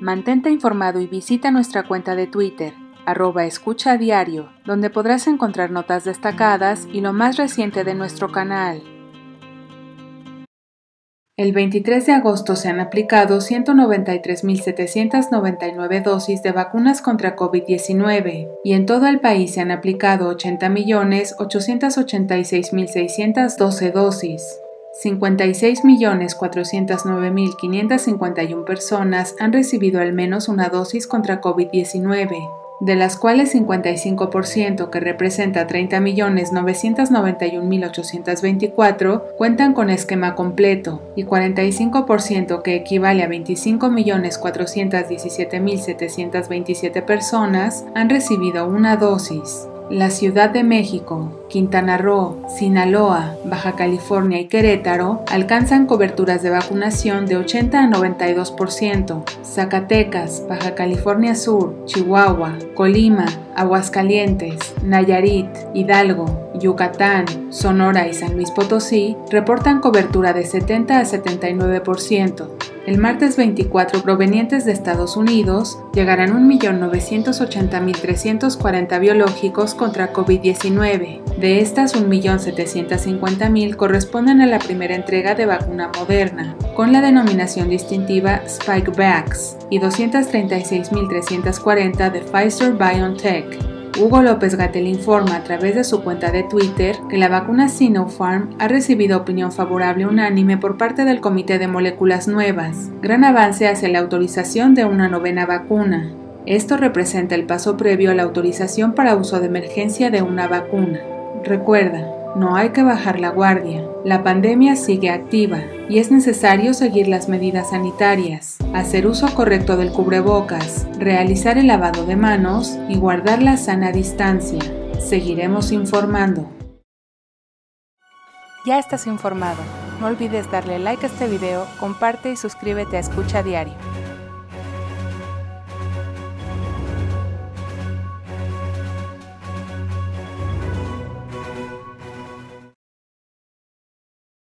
Mantente informado y visita nuestra cuenta de Twitter, arroba escucha diario, donde podrás encontrar notas destacadas y lo más reciente de nuestro canal. El 23 de agosto se han aplicado 193.799 dosis de vacunas contra COVID-19 y en todo el país se han aplicado 80.886.612 dosis. 56.409.551 personas han recibido al menos una dosis contra COVID-19 de las cuales 55%, que representa 30.991.824, cuentan con esquema completo y 45%, que equivale a 25.417.727 personas, han recibido una dosis. La Ciudad de México, Quintana Roo, Sinaloa, Baja California y Querétaro alcanzan coberturas de vacunación de 80 a 92%. Zacatecas, Baja California Sur, Chihuahua, Colima, Aguascalientes, Nayarit, Hidalgo, Yucatán, Sonora y San Luis Potosí reportan cobertura de 70 a 79%. El martes 24, provenientes de Estados Unidos, llegarán 1.980.340 biológicos contra COVID-19. De estas, 1.750.000 corresponden a la primera entrega de vacuna moderna, con la denominación distintiva Spikevax, y 236.340 de Pfizer BioNTech. Hugo López Gatel informa a través de su cuenta de Twitter que la vacuna Sinopharm ha recibido opinión favorable unánime por parte del Comité de Moléculas Nuevas, gran avance hacia la autorización de una novena vacuna. Esto representa el paso previo a la autorización para uso de emergencia de una vacuna. Recuerda, no hay que bajar la guardia. La pandemia sigue activa y es necesario seguir las medidas sanitarias, hacer uso correcto del cubrebocas, realizar el lavado de manos y guardar la sana distancia. Seguiremos informando. Ya estás informado. No olvides darle like a este video, comparte y suscríbete a Escucha Diario.